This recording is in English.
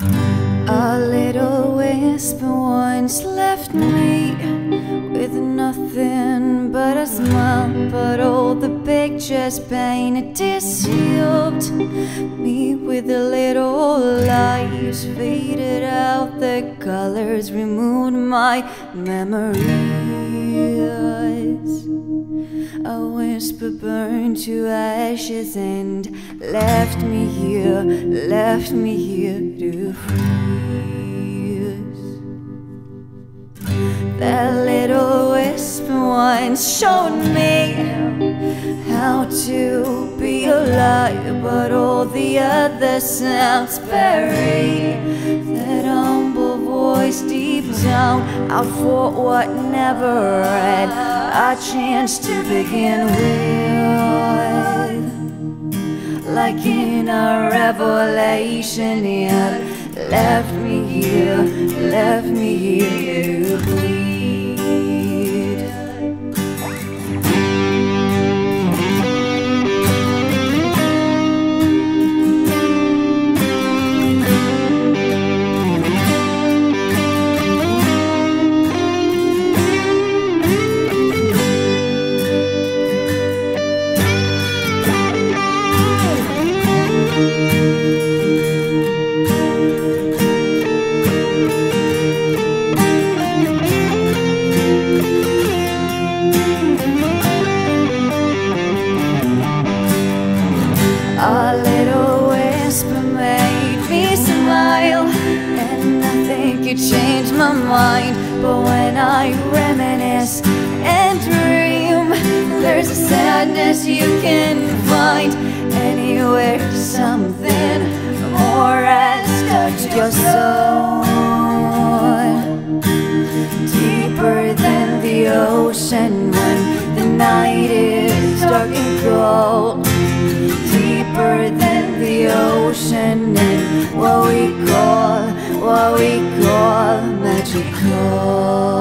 A little whisper once left me with nothing but a smile. But all the pictures painted deceived me with the little lies. Faded out the colors, removed my A whisper burned to ashes and left me here, left me here to freeze. That little whisper once showed me how to be alive, but all the other sounds bury that humble down. I fought what never had a chance to begin with. Like in a revelation, it left me here, left me here to A little whisper made me smile, and I think could changed my mind. But when I reminisce and dream, there's a sadness you can find anywhere. Something more has touched your soul, deeper than the ocean when the night is and